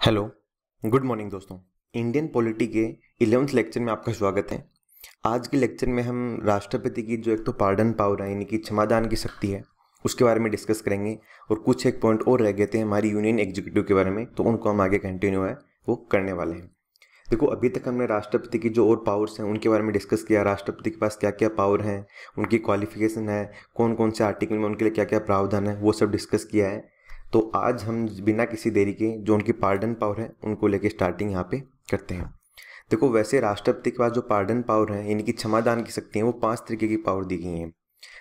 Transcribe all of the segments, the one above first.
Hello, good morning दोस्तों। Indian polity के eleventh lecture में आपका स्वागत है। आज के लेक्चर में हम राष्ट्रपति की जो एक तो पार्डन पावर है, यानी कि क्षमादान की शक्ति है, उसके बारे में डिस्कस करेंगे और कुछ एक पॉइंट और रह गए थे हमारी यूनियन एग्जीक्यूटिव के बारे में तो उनको हम आगे कंटिन्यू है, वो करने वाले हैं। देखो, अभी तक हमने राष्ट्रपति की जो और पावर्स हैं, उनके बारे में डिस्कस किया, राष्ट्रपति के पास क्या क्या पावर हैं, उनकी क्वालिफिकेशन है कौन कौन से आर्टिकल में उनके लिए क्या क्या प्रावधान है, वो सब डिस्कस किया है। तो आज हम बिना किसी देरी के जो उनकी पार्डन पावर है, उनको लेके स्टार्टिंग यहाँ पे करते हैं। देखो, वैसे राष्ट्रपति के पास जो पार्डन पावर है, यानी कि क्षमादान की शक्ति है वो पाँच तरीके की पावर दी गई हैं।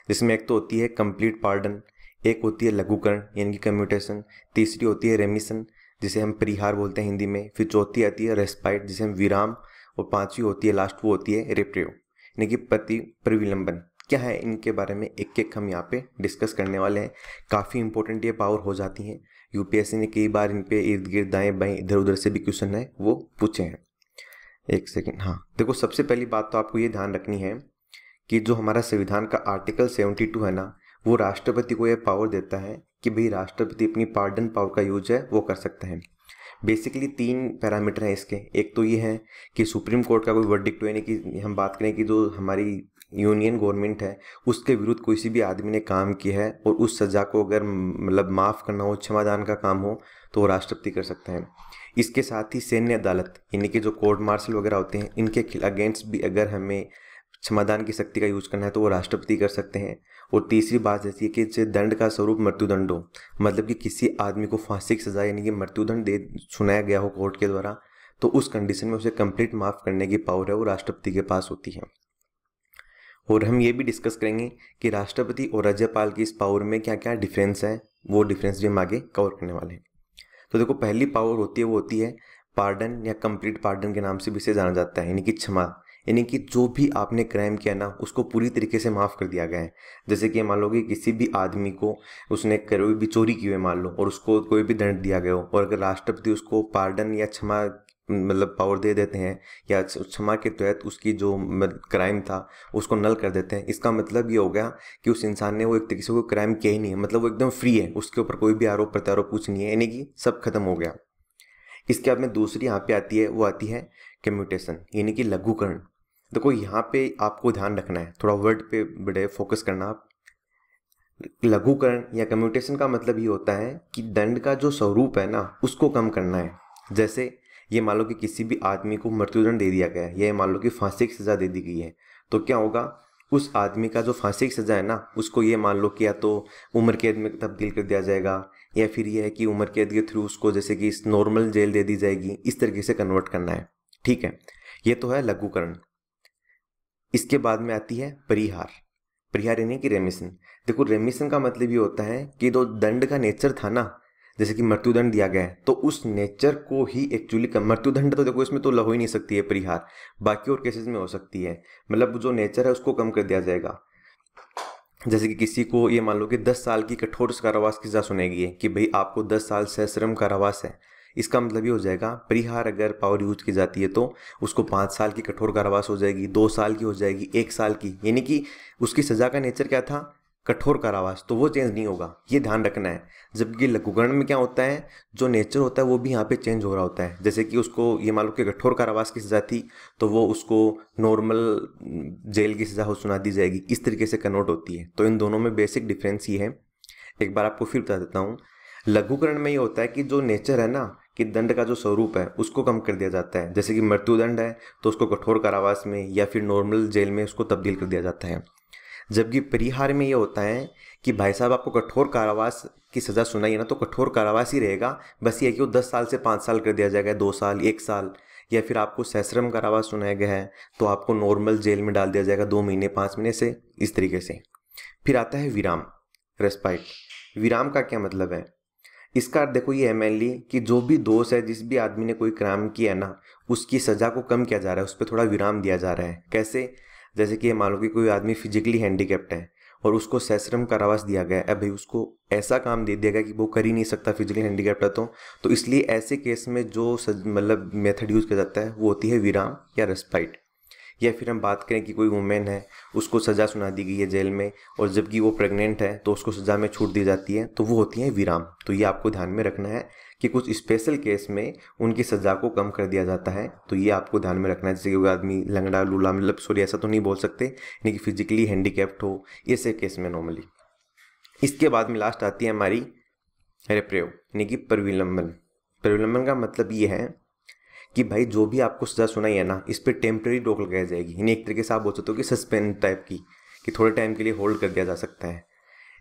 जिसमें एक तो होती है कंप्लीट पार्डन एक होती है लघुकरण, यानी कि कम्यूटेशन तीसरी होती है रेमिशन जिसे हम परिहार बोलते हैं हिंदी में, फिर चौथी आती है रेस्पाइट जिसे हम विराम, और पांचवी होती है लास्ट वो होती है रेप्रियो यानी कि प्रति प्रविलंबन क्या है इनके बारे में एक एक हम यहाँ पे डिस्कस करने वाले हैं। काफ़ी इंपॉर्टेंट ये पावर हो जाती हैं। यूपीएससी ने कई बार इन पे इर्द गिर्द दाएँ, बाएँ, इधर उधर से भी क्वेश्चन है, वो पूछे हैं। एक सेकेंड हाँ। देखो, सबसे पहली बात तो आपको ये ध्यान रखनी है कि जो हमारा संविधान का आर्टिकल सेवेंटी टू है ना, वो राष्ट्रपति को यह पावर देता है कि भाई राष्ट्रपति अपनी पार्डन पावर का यूज़ है, वो कर सकते हैं। बेसिकली तीन पैरामीटर हैं इसके। एक तो ये है कि सुप्रीम कोर्ट का कोई वर्डिक्ट यानी कि हम बात करें कि जो हमारी यूनियन गवर्नमेंट है, उसके विरुद्ध किसी भी आदमी ने काम किया है और उस सज़ा को अगर मतलब माफ़ करना हो, क्षमादान का काम हो तो वो राष्ट्रपति कर सकते हैं। इसके साथ ही सैन्य अदालत, यानी कि जो कोर्ट मार्शल वगैरह होते हैं, इनके अगेंस्ट भी अगर हमें क्षमादान की शक्ति का यूज़ करना है तो वो राष्ट्रपति कर सकते हैं। और तीसरी बात जैसी है कि दंड का स्वरूप मृत्युदंड हो मतलब कि किसी आदमी को फांसी की सजा, यानी कि मृत्युदंड दे, सुनाया गया हो कोर्ट के द्वारा तो उस कंडीशन में उसे कंप्लीट माफ़ करने की पावर है, वो राष्ट्रपति के पास होती है। और हम ये भी डिस्कस करेंगे कि राष्ट्रपति और राज्यपाल की इस पावर में क्या क्या डिफरेंस है, वो डिफरेंस भी हम आगे कवर करने वाले हैं। तो देखो, पहली पावर होती है, वो होती है पार्डन या कंप्लीट पार्डन के नाम से भी इसे जाना जाता है, यानी कि क्षमा। यानी कि जो भी आपने क्राइम किया ना, उसको पूरी तरीके से माफ़ कर दिया गया है। जैसे कि मान लो कि किसी भी आदमी को उसने कोई भी चोरी की हुई मान लो, और उसको कोई भी दंड दिया गया हो, और अगर राष्ट्रपति उसको पार्डन या क्षमा मतलब पावर दे देते हैं, या क्षमा के तहत उसकी जो क्राइम था, उसको नल कर देते हैं। इसका मतलब ये हो गया कि उस इंसान ने वो एक तरीके से कोई क्राइम किया ही नहीं है। मतलब वो एकदम फ्री है, उसके ऊपर कोई भी आरोप प्रत्यारोप कुछ नहीं है, यानी कि सब खत्म हो गया। इसके बाद में दूसरी यहाँ पे आती है, वो आती है कम्यूटेशन यानी कि लघुकरण। देखो, यहाँ पे आपको ध्यान रखना है, थोड़ा वर्ड पे बड़े फोकस करना आप। लघुकरण या कम्यूटेशन का मतलब ये होता है कि दंड का जो स्वरूप है ना, उसको कम करना है। जैसे ये मान लो कि किसी भी आदमी को मृत्युदंड दे दिया गया है, या मान लो कि फांसी की सज़ा दे दी गई है तो क्या होगा? उस आदमी का जो फांसी की सज़ा है ना, उसको ये मान लो कि या तो उम्र कैद में तब्दील कर दिया जाएगा, या फिर यह है कि उम्र कैद के थ्रू उसको जैसे कि नॉर्मल जेल दे दी जाएगी, इस तरीके से कन्वर्ट करना है, ठीक है? ये तो है लघुकरण। इसके बाद में आती है परिहार। परिहार यानी कि रेमिशन देखो रेमिशन का मतलब ये होता है कि जो दंड का नेचर था ना जैसे कि मृत्युदंड दिया गया है तो उस नेचर को ही एक्चुअली मृत्युदंड तो देखो इसमें तो हो ही नहीं सकती है परिहार। बाकी और केसेस में हो सकती है। मतलब जो नेचर है उसको कम कर दिया जाएगा। जैसे कि किसी को ये मान लो कि 10 साल की कठोर कारावास की सजा सुनेगी कि भाई आपको 10 साल सश्रम कारावास है। इसका मतलब ये हो जाएगा, परिहार अगर पावर यूज़ की जाती है तो उसको पाँच साल की कठोर कारावास हो जाएगी, दो साल की हो जाएगी, एक साल की। यानी कि उसकी सज़ा का नेचर क्या था? कठोर कारावास तो वो चेंज नहीं होगा। ये ध्यान रखना है। जबकि लघुकरण में क्या होता है, जो नेचर होता है, वो भी यहाँ पे चेंज हो रहा होता है। जैसे कि उसको, ये मान लो कि कठोर कारावास की सज़ा थी तो वो उसको नॉर्मल जेल की सज़ा हो सुना दी जाएगी। इस तरीके से कन्वर्ट होती है। तो इन दोनों में बेसिक डिफरेंस ये है। एक बार आपको फिर बता देता हूँ। लघुकरण में ये होता है कि जो नेचर है ना, कि दंड का जो स्वरूप है, उसको कम कर दिया जाता है। जैसे कि मृत्युदंड है तो उसको कठोर कारावास में या फिर नॉर्मल जेल में उसको तब्दील कर दिया जाता है। जबकि परिहार में ये होता है कि भाई साहब, आपको कठोर कारावास की सज़ा सुनाई है ना तो कठोर कारावास ही रहेगा। बस ये कि वो दस साल से पाँच साल कर दिया जाएगा, दो साल, एक साल, या फिर आपको सैश्रम कारावास सुनाया गया है तो आपको नॉर्मल जेल में डाल दिया जाएगा दो महीने, पाँच महीने से, इस तरीके से। फिर आता है विराम रेस्पाइट विराम का क्या मतलब है? इसका देखो, ये है मेनली कि जो भी दोष है, जिस भी आदमी ने कोई क्राइम किया है ना, उसकी सज़ा को कम किया जा रहा है, उस पर थोड़ा विराम दिया जा रहा है। कैसे? जैसे कि मान लो कि कोई आदमी फिजिकली हैंडीकेप्ट है और उसको सैश्रम कारावास दिया गया है भाई उसको ऐसा काम दे दिया गया कि वो कर ही नहीं सकता फिजिकली हैंडीकेप्ट है तो तो इसलिए ऐसे केस में जो मतलब मेथड यूज़ किया जाता है, वो होती है विराम या रेस्पाइट या फिर हम बात करें कि कोई वुमेन है, उसको सज़ा सुना दी गई है जेल में और जबकि वो प्रेग्नेंट है तो उसको सज़ा में छूट दी जाती है तो वो होती है विराम। तो ये आपको ध्यान में रखना है। कि कुछ स्पेशल केस में उनकी सज़ा को कम कर दिया जाता है। तो ये आपको ध्यान में रखना है, जैसे कोई आदमी लंगड़ा, लूला मतलब सॉरी ऐसा तो नहीं बोल सकते, यानी कि फिजिकली हैंडीकेप्ट हो ऐसे केस में नॉर्मली इसके बाद में लास्ट आती है हमारी रेप्रयोग यानी कि प्रविलंबन। प्रविलंबन का मतलब ये है कि भाई जो भी आपको सज़ा सुनाई है ना, इस पर टेम्प्रेरी रोक लगाई जाएगी। यानी एक तरीके से आप बोल सकते हो कि सस्पेंड टाइप की, कि थोड़े टाइम के लिए होल्ड कर दिया जा सकता है।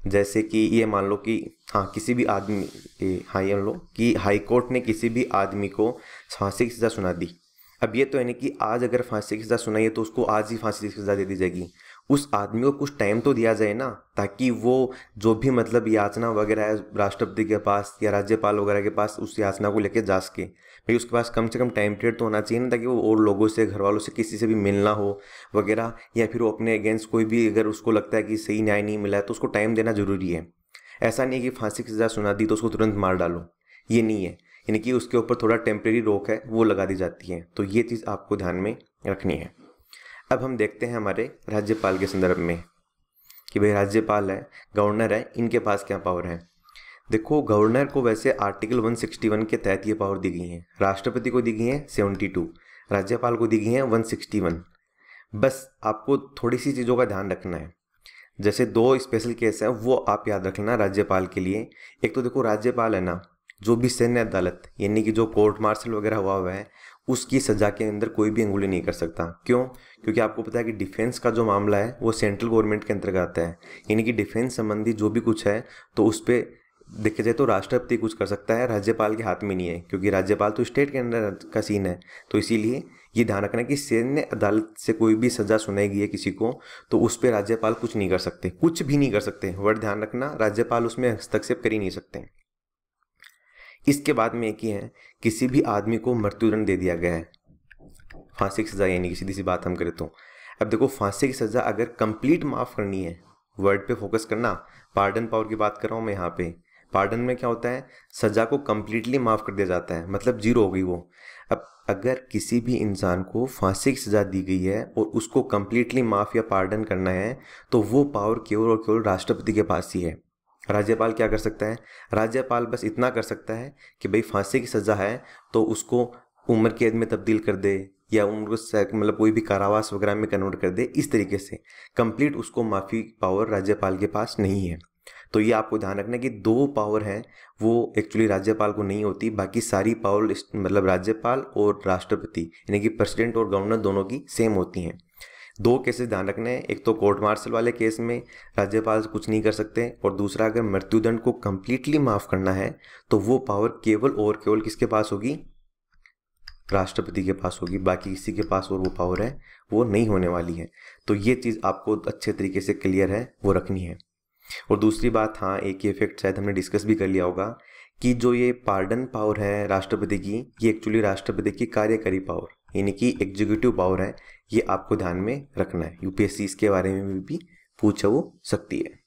जैसे कि ये मान लो कि हाँ किसी भी आदमी हाँ ये मान लो कि हाई कोर्ट ने किसी भी आदमी को फांसी की सज़ा सुना दी। अब ये तो यानी कि आज अगर फांसी की सज़ा सुनाई है तो उसको आज ही फांसी की सज़ा दे दी जाएगी। उस आदमी को कुछ टाइम तो दिया जाए ना, ताकि वो जो भी मतलब याचना वगैरह है राष्ट्रपति के पास या राज्यपाल वगैरह के पास उस याचना को लेकर जा सके। भाई, उसके पास कम से कम टाइम पीरियड तो होना चाहिए ना, ताकि वो और लोगों से घर वालों से, किसी से भी मिलना हो वगैरह, या फिर वो अपने अगेंस्ट कोई भी अगर उसको लगता है कि सही न्याय नहीं मिला है तो उसको टाइम देना ज़रूरी है। ऐसा नहीं कि फांसी की सज़ा सुना दी तो उसको तुरंत मार डालो। ये नहीं है। यानी कि उसके ऊपर थोड़ा टेम्प्रेरी रोक है, वो लगा दी जाती है। तो ये चीज़ आपको ध्यान में रखनी है। अब हम देखते हैं हमारे राज्यपाल के संदर्भ में कि भाई राज्यपाल है, गवर्नर है, इनके पास क्या पावर है? देखो, गवर्नर को वैसे आर्टिकल 161 के तहत ये पावर दी गई है। राष्ट्रपति को दी गई है 72 राज्यपाल को दी गई है 161 बस आपको थोड़ी सी चीज़ों का ध्यान रखना है। जैसे दो स्पेशल केस हैं, वो आप याद रखना राज्यपाल के लिए। एक तो देखो, राज्यपाल है ना, जो भी सैन्य अदालत, यानी कि जो कोर्ट मार्शल वगैरह हुआ हुआ है उसकी सज़ा के अंदर कोई भी अंगुली नहीं कर सकता। क्यों? क्योंकि आपको पता है कि डिफेंस का जो मामला है, वो सेंट्रल गवर्नमेंट के अंतर्गत आता है। यानी कि डिफेंस संबंधी जो भी कुछ है तो उस पर देखा जाए तो राष्ट्रपति कुछ कर सकता है, राज्यपाल के हाथ में नहीं है। क्योंकि राज्यपाल तो स्टेट के अंदर का सीन है तो इसीलिए ये ध्यान रखना कि सैन्य अदालत से कोई भी सजा सुनाई गई है किसी को तो उस पर राज्यपाल कुछ नहीं कर सकते। कुछ भी नहीं कर सकते। वर्ड ध्यान रखना, राज्यपाल उसमें हस्तक्षेप कर ही नहीं सकते। इसके बाद में एक ही है, किसी भी आदमी को मृत्युदंड दे दिया गया है। फांसी की सज़ा यानी कि सीधी सी बात हम करें तो। अब देखो, फांसी की सज़ा अगर कंप्लीट माफ़ करनी है, वर्ड पे फोकस करना, पार्डन पावर की बात कर रहा हूँ मैं यहाँ पे, पार्डन में क्या होता है, सज़ा को कम्प्लीटली माफ़ कर दिया जाता है मतलब ज़ीरो हो गई वो। अब अगर किसी भी इंसान को फांसी की सज़ा दी गई है और उसको कम्प्लीटली माफ़ या पार्डन करना है तो वो पावर केवल और केवल राष्ट्रपति के पास ही है। राज्यपाल क्या कर सकता है? राज्यपाल बस इतना कर सकता है कि भाई फांसी की सज़ा है तो उसको उम्र कैद में तब्दील कर दे या उम्र को मतलब कोई भी कारावास वगैरह में कन्वर्ट कर दे इस तरीके से। कंप्लीट उसको माफ़ी पावर राज्यपाल के पास नहीं है। तो ये आपको ध्यान रखना कि दो पावर हैं, वो एक्चुअली राज्यपाल को नहीं होती, बाकी सारी पावर मतलब राज्यपाल और राष्ट्रपति, यानी कि प्रेसिडेंट और गवर्नर दोनों की सेम होती हैं। दो केसेस ध्यान रखने हैं। एक तो कोर्ट मार्शल वाले केस में राज्यपाल कुछ नहीं कर सकते और दूसरा, अगर मृत्युदंड को कम्प्लीटली माफ़ करना है तो वो पावर केवल और केवल किसके पास होगी? राष्ट्रपति के पास होगी। बाकी किसी के पास और वो पावर है, वो नहीं होने वाली है। तो ये चीज़ आपको अच्छे तरीके से क्लियर है, वो रखनी है। और दूसरी बात हाँ एक ही इफ़ेक्ट शायद हमने डिस्कस भी कर लिया होगा कि जो ये पार्डन पावर है राष्ट्रपति की, ये एक्चुअली राष्ट्रपति की कार्यकारी पावर, यानी कि एग्जीक्यूटिव पावर है, ये आपको ध्यान में रखना है। यूपीएससी इसके बारे में भी पूछा वो सकती है।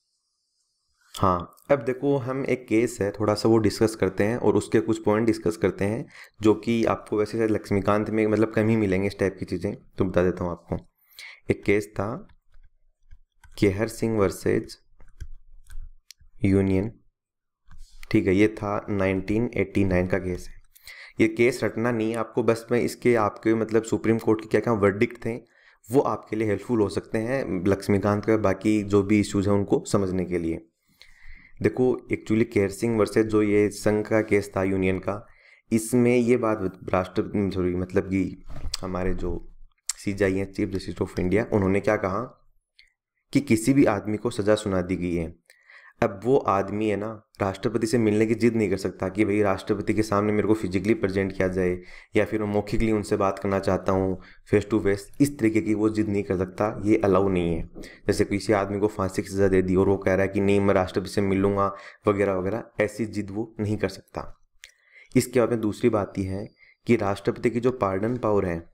हाँ अब देखो, हम एक केस है, थोड़ा सा वो डिस्कस करते हैं और उसके कुछ पॉइंट डिस्कस करते हैं, जो कि आपको वैसे शायद लक्ष्मीकांत में मतलब कम ही मिलेंगे इस टाइप की चीज़ें तो बता देता हूँ आपको। एक केस था, केहर सिंह वर्सेज यूनियन ठीक है, ये था 1989 का केस है। ये केस रटना नहीं आपको, बस मैं इसके आपके मतलब सुप्रीम कोर्ट के क्या क्या वर्डिक्ट थे, वो आपके लिए हेल्पफुल हो सकते हैं लक्ष्मीकांत का, बाकी जो भी इश्यूज़ हैं उनको समझने के लिए। देखो एक्चुअली केयर सिंह वर्सेज जो ये संघ का केस था यूनियन का, इसमें ये बात राष्ट्र सॉरी मतलब कि हमारे जो सी आई हैं चीफ जस्टिस ऑफ़ इंडिया उन्होंने क्या कहा कि किसी भी आदमी को सज़ा सुना दी गई है। अब वो आदमी है ना, राष्ट्रपति से मिलने की जिद नहीं कर सकता कि भाई राष्ट्रपति के सामने मेरे को फिजिकली प्रेजेंट किया जाए या फिर मैं मौखिकली उनसे बात करना चाहता हूँ फेस टू फेस इस तरीके की वो जिद नहीं कर सकता, ये अलाउ नहीं है। जैसे किसी आदमी को फांसी की सज़ा दे दी और वो कह रहा है कि नहीं, मैं राष्ट्रपति से मिलूँगा, वगैरह वगैरह, ऐसी जिद वो नहीं कर सकता। इसके बाद में दूसरी बात यह है कि राष्ट्रपति की जो पार्डन पावर है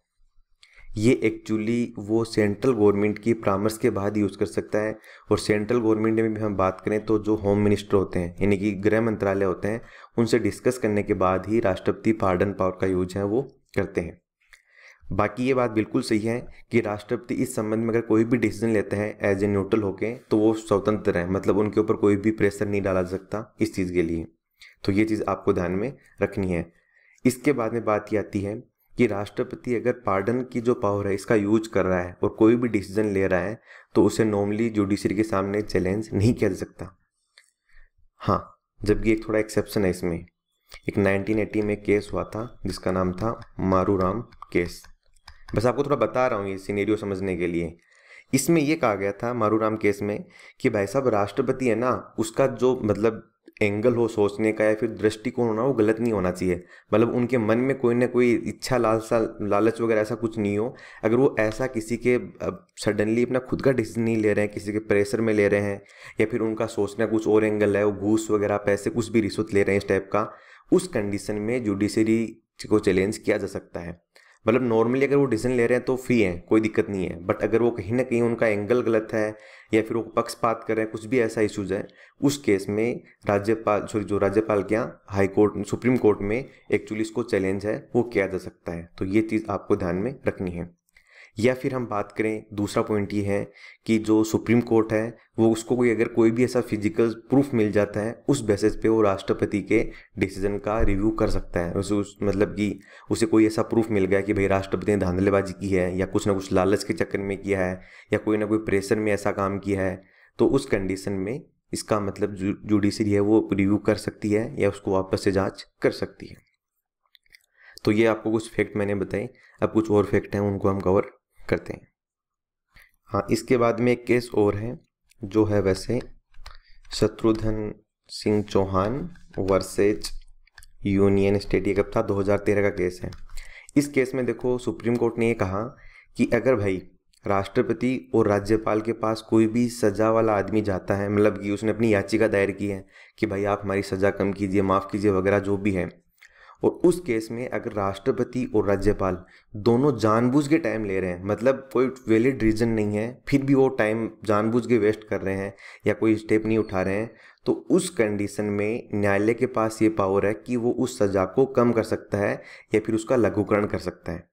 ये एक्चुअली वो सेंट्रल गवर्नमेंट की परामर्श के बाद यूज़ कर सकता है। और सेंट्रल गवर्नमेंट में भी हम बात करें तो जो होम मिनिस्टर होते हैं, यानी कि गृह मंत्रालय होते हैं, उनसे डिस्कस करने के बाद ही राष्ट्रपति पार्डन पावर का यूज़ है वो करते हैं। बाकी ये बात बिल्कुल सही है कि राष्ट्रपति इस संबंध में अगर कोई भी डिसीज़न लेते हैं एज ए न्यूट्रल होके तो वो स्वतंत्र है मतलब उनके ऊपर कोई भी प्रेशर नहीं डाला सकता इस चीज़ के लिए। तो ये चीज़ आपको ध्यान में रखनी है। इसके बाद में बात ये आती है कि राष्ट्रपति अगर पार्डन की जो पावर है, इसका यूज़ कर रहा है और कोई भी डिसीज़न ले रहा है तो उसे नॉर्मली जुडिशरी के सामने चैलेंज नहीं किया जा सकता। हाँ जबकि एक थोड़ा एक्सेप्शन है इसमें। एक 1980 में केस हुआ था, जिसका नाम था मारूराम केस। बस आपको थोड़ा बता रहा हूँ ये सीनेरियो समझने के लिए। इसमें यह कहा गया था मारूराम केस में कि भाई साहब, राष्ट्रपति है ना, उसका जो मतलब एंगल हो सोचने का या फिर दृष्टिकोण होना, वो गलत नहीं होना चाहिए। मतलब उनके मन में कोई ना कोई इच्छा, लालसा, लालच वगैरह ऐसा कुछ नहीं हो। अगर वो ऐसा किसी के सडनली अपना खुद का डिसीज़न नहीं ले रहे हैं, किसी के प्रेशर में ले रहे हैं, या फिर उनका सोचना कुछ और एंगल है, वो घूस वगैरह, पैसे कुछ भी रिश्वत ले रहे हैं इस टाइप का, उस कंडीशन में जुडिशरी को चैलेंज किया जा सकता है। मतलब नॉर्मली अगर वो डिसीज़न ले रहे हैं तो फ्री है, कोई दिक्कत नहीं है। बट अगर वो कहीं ना कहीं उनका एंगल गलत है, या फिर वो पक्षपात कर रहे हैं, कुछ भी ऐसा इशूज है, उस केस में राज्यपाल सॉरी जो राज्यपाल के यहाँ हाई कोर्ट सुप्रीम कोर्ट में एक्चुअली इसको चैलेंज है, वो किया जा सकता है। तो ये चीज़ आपको ध्यान में रखनी है। या फिर हम बात करें दूसरा पॉइंट ये है कि जो सुप्रीम कोर्ट है वो उसको कोई अगर कोई भी ऐसा फ़िज़िकल प्रूफ मिल जाता है उस बेसिस पे वो राष्ट्रपति के डिसीज़न का रिव्यू कर सकता है। उस, उस मतलब कि उसे कोई ऐसा प्रूफ मिल गया कि भाई राष्ट्रपति ने धांधलेबाजी की है या कुछ ना कुछ लालच के चक्कर में किया है या कोई ना कोई प्रेशर में ऐसा काम किया है तो उस कंडीशन में इसका मतलब जुडिशरी है वो रिव्यू कर सकती है या उसको वापस से जाँच कर सकती है। तो ये आपको कुछ फैक्ट मैंने बताए अब कुछ और फैक्ट हैं उनको हम कवर करते हैं। हाँ इसके बाद में एक केस और है, जो है वैसे Shatrughan Singh Chauhan versus union state, ये कब था? 2013 का केस है। इस केस में देखो, सुप्रीम कोर्ट ने ये कहा कि अगर भाई राष्ट्रपति और राज्यपाल के पास कोई भी सजा वाला आदमी जाता है मतलब कि उसने अपनी याचिका दायर की है कि भाई आप हमारी सज़ा कम कीजिए, माफ़ कीजिए वगैरह जो भी है और उस केस में अगर राष्ट्रपति और राज्यपाल दोनों जानबूझ के टाइम ले रहे हैं मतलब कोई वैलिड रीज़न नहीं है, फिर भी वो टाइम जानबूझ के वेस्ट कर रहे हैं या कोई स्टेप नहीं उठा रहे हैं तो उस कंडीशन में न्यायालय के पास ये पावर है कि वो उस सज़ा को कम कर सकता है या फिर उसका लघुकरण कर सकता है।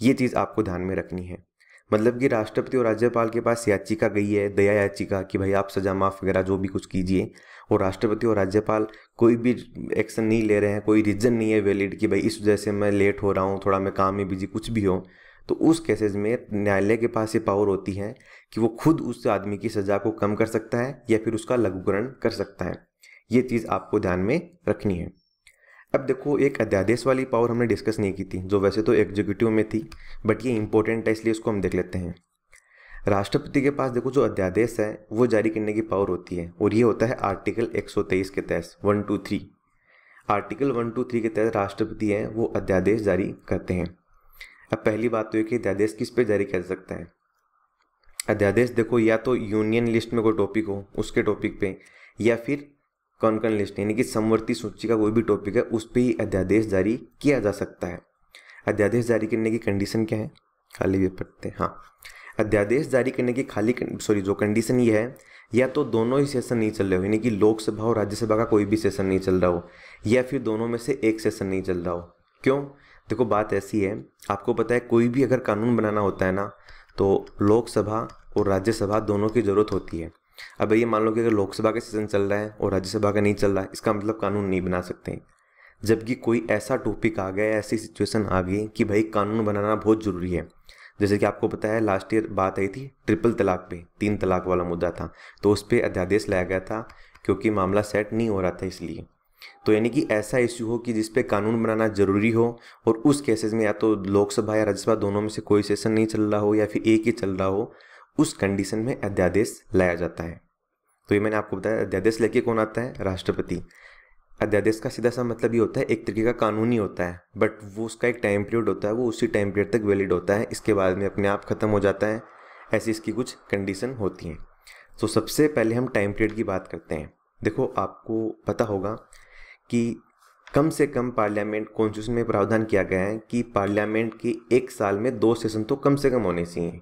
ये चीज़ आपको ध्यान में रखनी है। मतलब कि राष्ट्रपति और राज्यपाल के पास याचिका गई है, दया याचिका कि भाई आप सजा माफ़ वगैरह जो भी कुछ कीजिए। और राष्ट्रपति और राज्यपाल कोई भी एक्शन नहीं ले रहे हैं, कोई रीज़न नहीं है वैलिड कि भाई इस वजह से मैं लेट हो रहा हूँ, थोड़ा मैं काम में बिज़ी कुछ भी हो। तो उस केसेस में न्यायालय के पास ये पावर होती है कि वो खुद उस आदमी की सज़ा को कम कर सकता है या फिर उसका लघुकरण कर सकता है। ये चीज़ आपको ध्यान में रखनी है। अब देखो, एक अध्यादेश वाली पावर हमने डिस्कस नहीं की थी, जो वैसे तो एग्जीक्यूटिव में थी बट ये इंपॉर्टेंट है, इसलिए इसको हम देख लेते हैं। राष्ट्रपति के पास देखो, जो अध्यादेश है, वो जारी करने की पावर होती है, और ये होता है आर्टिकल 123 के तहत one two three article one two three के तहत राष्ट्रपति हैं, वो अध्यादेश जारी करते हैं। अब पहली बात तो ये कि अध्यादेश किस पे जारी कर सकता है? अध्यादेश देखो, या तो यूनियन लिस्ट में कोई टॉपिक हो, उसके टॉपिक पे, या फिर कौन कौन लिस्ट यानी कि समवर्ती सूची का कोई भी टॉपिक है, उस पर ही अध्यादेश जारी किया जा सकता है। अध्यादेश जारी करने की कंडीशन क्या है? खाली भी पढ़ते हैं हाँ। अध्यादेश जारी करने की खाली सॉरी जो कंडीशन ये है, या तो दोनों ही सेशन नहीं चल रहे हो, यानी कि लोकसभा और राज्यसभा का कोई भी सेशन नहीं चल रहा हो, या फिर दोनों में से एक सेशन नहीं चल रहा हो। क्यों? देखो, बात ऐसी है, आपको पता है, कोई भी अगर कानून बनाना होता है ना तो लोकसभा और राज्यसभा दोनों की ज़रूरत होती है। अब ये मान लो कि अगर लोकसभा का सेशन चल रहा है और राज्यसभा का नहीं चल रहा है इसका मतलब कानून नहीं बना सकते। जबकि कोई ऐसा टॉपिक आ गया, ऐसी सिचुएशन आ गई कि भाई कानून बनाना बहुत ज़रूरी है। जैसे कि आपको पता है लास्ट ईयर बात आई थी ट्रिपल तलाक पे, तीन तलाक वाला मुद्दा था। तो उस पर अध्यादेश लाया गया था क्योंकि मामला सेट नहीं हो रहा था इसलिए। तो यानी कि ऐसा इश्यू हो कि जिस पे कानून बनाना ज़रूरी हो और उस केसेस में या तो लोकसभा या राज्यसभा दोनों में से कोई सेशन नहीं चल रहा हो या फिर एक ही चल रहा हो उस कंडीशन में अध्यादेश लाया जाता है। तो ये मैंने आपको बताया, अध्यादेश लेके कौन आता है? राष्ट्रपति। अध्यादेश का सीधा सा मतलब ये होता है, एक तरीके का कानूनी होता है बट वो उसका एक टाइम पीरियड होता है, वो उसी टाइम पीरियड तक वैलिड होता है, इसके बाद में अपने आप ख़त्म हो जाता है, ऐसी इसकी कुछ कंडीशन होती हैं। तो सबसे पहले हम टाइम पीरियड की बात करते हैं। देखो, आपको पता होगा कि कम से कम पार्लियामेंट कॉन्स्टिट्यूशन में प्रावधान किया गया है कि पार्लियामेंट के एक साल में दो सेशन तो कम से कम होने चाहिए।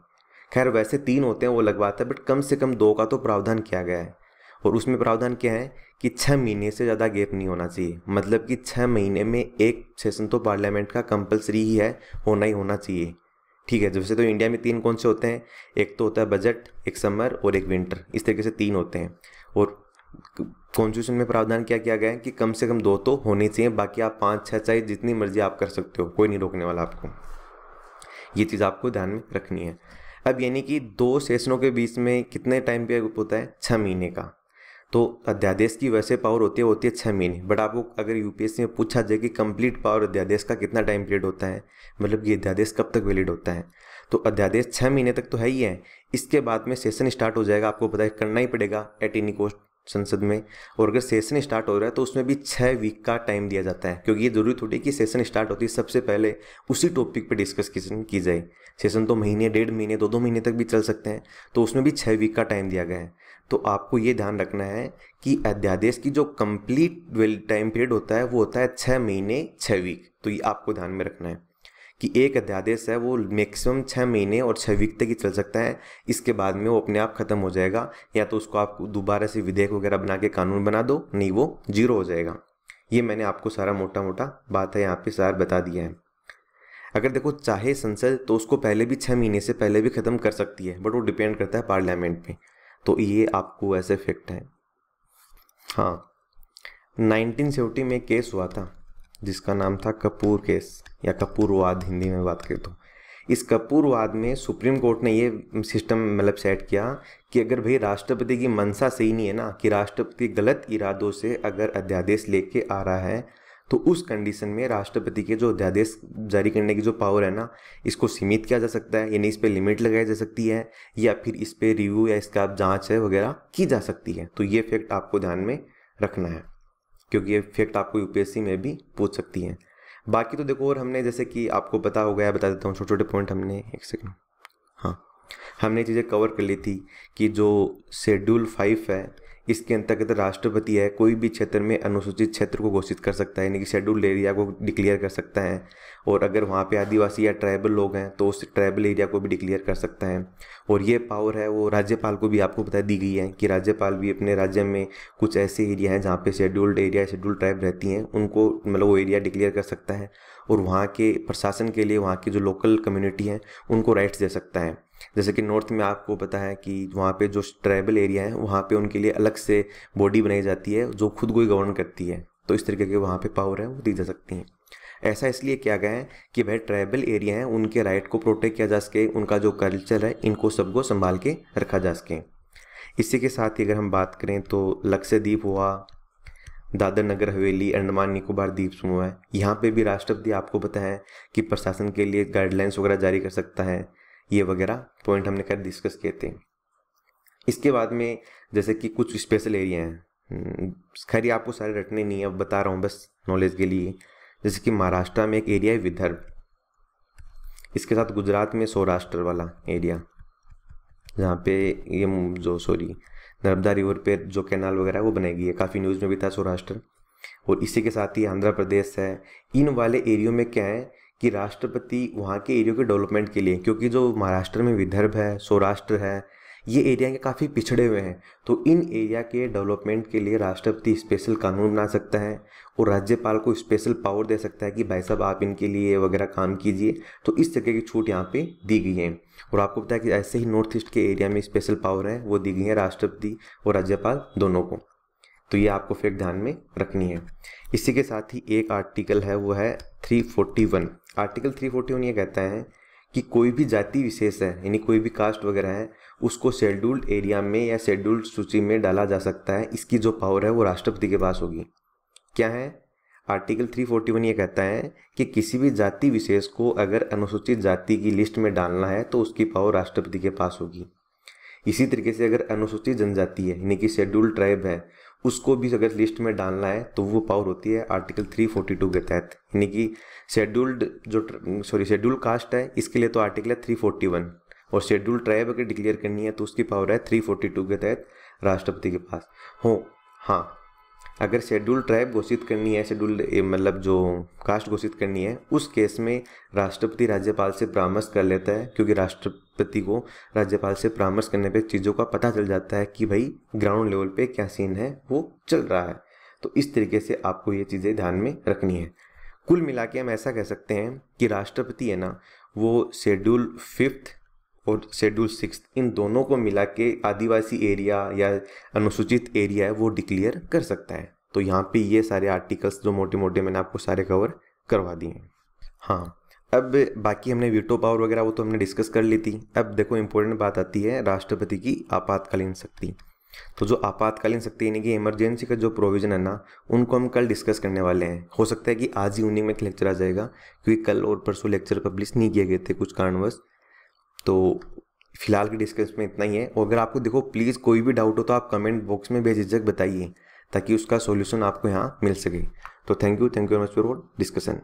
खैर, वैसे तीन होते हैं, वो लगवाता है बट कम से कम दो का तो प्रावधान किया गया है। और उसमें प्रावधान क्या है कि छः महीने से ज़्यादा गैप नहीं होना चाहिए। मतलब कि छः महीने में एक सेशन तो पार्लियामेंट का कंपलसरी ही है, होना ही होना चाहिए। ठीक है जैसे तो इंडिया में तीन कौन से होते हैं? एक तो होता है बजट एक समर और एक विंटर इस तरीके से तीन होते हैं। और कॉन्स्टिट्यूशन में प्रावधान क्या किया गया है कि कम से कम दो तो होने चाहिए, बाकी आप पाँच छः चाहिए जितनी मर्ज़ी आप कर सकते हो, कोई नहीं रोकने वाला आपको। ये चीज़ आपको ध्यान में रखनी है। अब यानी कि दो सेशनों के बीच में कितने टाइम पे होता है? छः महीने का। तो अध्यादेश की वैसे पावर होती है होती है छः महीने। बट आपको अगर यूपीएससी में पूछा जाए कि कंप्लीट पावर अध्यादेश का कितना टाइम पीरियड होता है मतलब कि अध्यादेश कब तक वैलिड होता है तो अध्यादेश छः महीने तक तो है ही है। इसके बाद में सेशन स्टार्ट हो जाएगा, आपको पता है करना ही पड़ेगा एट एनी कोस्ट संसद में। और अगर सेशन स्टार्ट हो रहा है तो उसमें भी छः वीक का टाइम दिया जाता है। क्योंकि ये ज़रूरी थोड़ी कि सेशन स्टार्ट होती है, सबसे पहले उसी टॉपिक पर डिस्कस की जाए। सेशन तो महीने, डेढ़ महीने दो दो महीने तक भी चल सकते हैं तो उसमें भी छः वीक का टाइम दिया गया है। तो आपको ये ध्यान रखना है कि अध्यादेश की जो कंप्लीट टाइम पीरियड होता है, वो होता है छः महीने छः वीक तो ये आपको ध्यान में रखना है कि एक अध्यादेश है, वो मैक्सिमम छः महीने और छः वीक तक ही चल सकता है। इसके बाद में वो अपने आप ख़त्म हो जाएगा, या तो उसको आप दोबारा से विधेयक वगैरह बना के कानून बना दो, नहीं, वो ज़ीरो हो जाएगा। ये मैंने आपको सारा मोटा मोटा बात है, यहाँ पे सार बता दिया है। अगर देखो चाहे संसद तो उसको पहले भी छः महीने से पहले भी ख़त्म कर सकती है बट वो डिपेंड करता है पार्लियामेंट पे। तो ये आपको ऐसे इफ़ेक्ट है। हाँ। नाइनटीन सेवेंटी में केस हुआ था, जिसका नाम था कपूर केस या कपूरवाद, हिंदी में बात करें तो। इस कपूरवाद में सुप्रीम कोर्ट ने ये सिस्टम मतलब सेट किया कि अगर भाई राष्ट्रपति की मंशा सही नहीं है ना, कि राष्ट्रपति गलत इरादों से अगर अध्यादेश लेके आ रहा है तो उस कंडीशन में राष्ट्रपति के जो अध्यादेश जारी करने की जो पावर है ना, इसको सीमित किया जा सकता है, यानी इस पर लिमिट लगाई जा सकती है, या फिर इस पर रिव्यू या इसका जाँच है वगैरह की जा सकती है। तो ये फैक्ट आपको ध्यान में रखना है, क्योंकि ये फैक्ट आपको यूपीएससी में भी पूछ सकती है। बाकी तो देखो, और हमने जैसे कि आपको पता हो गया, बता देता हूँ छोटे छोटे पॉइंट हमने, एक सेकंड हाँ हमने चीज़ें कवर कर ली थी कि जो शेड्यूल फाइव है इसके अंतर्गत राष्ट्रपति है, कोई भी क्षेत्र में अनुसूचित क्षेत्र को घोषित कर सकता है, यानी कि शेड्यूल्ड एरिया को डिक्लेयर कर सकता है। और अगर वहाँ पे आदिवासी या ट्राइबल लोग हैं तो उस ट्राइबल एरिया को भी डिक्लेयर कर सकता है। और ये पावर है, वो राज्यपाल को भी आपको बता दी गई है कि राज्यपाल भी अपने राज्य में कुछ ऐसे एरिया हैं जहाँ पे शेड्यूल्ड एरिया शेड्यूल्ड ट्राइब रहती हैं, उनको मतलब वो एरिया डिक्लेयर कर सकता है। और वहाँ के प्रशासन के लिए, वहाँ की जो लोकल कम्युनिटी है, उनको राइट्स दे सकता है। जैसे कि नॉर्थ में आपको पता है कि वहाँ पे जो ट्राइबल एरिया है, वहाँ पे उनके लिए अलग से बॉडी बनाई जाती है, जो खुद को ही गवर्न करती है। तो इस तरीके के वहाँ पे पावर है, वो दी जा सकती हैं। ऐसा इसलिए किया गया है कि वह ट्राइबल एरिया हैं, उनके राइट को प्रोटेक्ट किया जा सके, उनका जो कल्चर है, इनको सबको संभाल के रखा जा सके। इसी के साथ ही अगर हम बात करें तो लक्षद्वीप हुआ, दादर नगर, हवेली, अंडमान, निकोबार द्वीप समूह है। यहाँ पे भी राष्ट्रपति आपको पता है कि प्रशासन के लिए गाइडलाइंस वगैरह जारी कर सकता है। ये वगैरह पॉइंट हमने कर डिस्कस किए थे। इसके बाद में जैसे कि कुछ स्पेशल एरिया हैं। हम्म, खैर आपको सारे रटने नहीं है अब बता रहा हूँ बस नॉलेज के लिए। जैसे कि महाराष्ट्र में एक एरिया है विदर्भ। इसके साथ गुजरात में सौराष्ट्र वाला एरिया जहाँ पे ये जो सॉरी नर्मदा रिवर पे जो कैनाल वगैरह वो बनाएगी है। काफ़ी न्यूज़ में भी था सौराष्ट्र। और इसी के साथ ही आंध्र प्रदेश है। इन वाले एरियो में क्या है कि राष्ट्रपति वहाँ के एरियो के डेवलपमेंट के लिए, क्योंकि जो महाराष्ट्र में विदर्भ है, सौराष्ट्र है, ये एरिया के काफ़ी पिछड़े हुए हैं। तो इन एरिया के डेवलपमेंट के लिए राष्ट्रपति स्पेशल कानून बना सकता है और राज्यपाल को स्पेशल पावर दे सकता है कि, भाई साहब, आप इनके लिए वगैरह काम कीजिए। तो इस तरह की छूट यहाँ पे दी गई है। और आपको पता है कि ऐसे ही नॉर्थ ईस्ट के एरिया में स्पेशल पावर है, वो दी गई है राष्ट्रपति और राज्यपाल दोनों को। तो ये आपको फिर ध्यान में रखनी है। इसी के साथ ही एक आर्टिकल है, वो है 341 आर्टिकल 341 ये कहता है कि कोई भी जाति विशेष है, यानी कोई भी कास्ट वगैरह है, उसको शेड्यूल्ड एरिया में या शेड्यूल्ड सूची में डाला जा सकता है। इसकी जो पावर है वो राष्ट्रपति के पास होगी। क्या है? आर्टिकल 341 ये कहता है कि किसी भी जाति विशेष को अगर अनुसूचित जाति की लिस्ट में डालना है तो उसकी पावर राष्ट्रपति के पास होगी। इसी तरीके से अगर अनुसूचित जनजाति है, यानी कि शेड्यूल्ड ट्राइब है उसको भी अगर लिस्ट में डालना है तो वो पावर होती है आर्टिकल 342 के तहत। यानी कि शेड्यूल्ड जो सॉरी शेड्यूल्ड कास्ट है, इसके लिए तो आर्टिकल है 341 और शेड्यूल्ड ट्राइब अगर डिक्लेयर करनी है तो उसकी पावर है 342 के तहत राष्ट्रपति के पास। हो हाँ अगर शेड्यूल ट्राइब घोषित करनी है शेड्यूल मतलब जो कास्ट घोषित करनी है, उस केस में राष्ट्रपति राज्यपाल से परामर्श कर लेता है, क्योंकि राष्ट्रपति को राज्यपाल से परामर्श करने पे चीज़ों का पता चल जाता है कि भाई ग्राउंड लेवल पे क्या सीन है, वो चल रहा है। तो इस तरीके से आपको ये चीज़ें ध्यान में रखनी है। कुल मिला के हम ऐसा कह सकते हैं कि राष्ट्रपति है ना, वो शेड्यूल फिफ्थ और शेड्यूल सिक्स इन दोनों को मिला के आदिवासी एरिया या अनुसूचित एरिया है, वो डिक्लेयर कर सकता है। तो यहाँ पे ये सारे आर्टिकल्स जो मोटे मोटे मैंने आपको सारे कवर करवा दिए हाँ अब बाकी हमने वीटो पावर वगैरह वो तो हमने डिस्कस कर ली थी। अब देखो इंपॉर्टेंट बात आती है राष्ट्रपति की आपातकालीन शक्ति। तो जो आपातकालीन शक्ति, यानी कि इमरजेंसी का जो प्रोविज़न है ना, उनको हम कल डिस्कस करने वाले हैं। हो सकता है कि आज ही उन्हीं में एक लेक्चर आ जाएगा, क्योंकि कल और परसों लेक्चर पब्लिश नहीं किए गए थे कुछ कारणवश। तो फ़िलहाल के डिस्कस में इतना ही है। और अगर आपको देखो प्लीज़ कोई भी डाउट हो तो आप कमेंट बॉक्स में बेझिझक बताइए, ताकि उसका सोल्यूशन आपको यहाँ मिल सके। तो thank you thank you very much for discussion